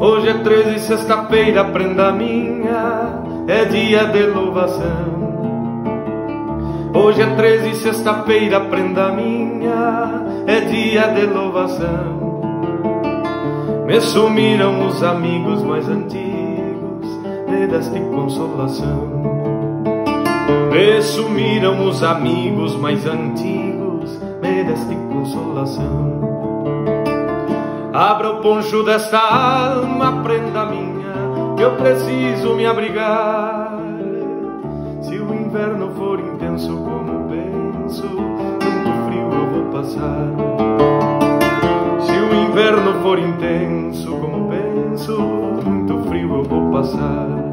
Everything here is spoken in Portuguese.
Hoje é 13, sexta-feira, prenda minha, é dia de louvação. Hoje é 13, sexta-feira, prenda minha, é dia de louvação. Me sumiram os amigos mais antigos, me deste consolação. Me sumiram os amigos mais antigos, me deste consolação. Abra o poncho desta alma, prenda minha, que eu preciso me abrigar. Se o inverno for intenso como penso, muito frio eu vou passar. Se o inverno for intenso como penso, muito frio eu vou passar.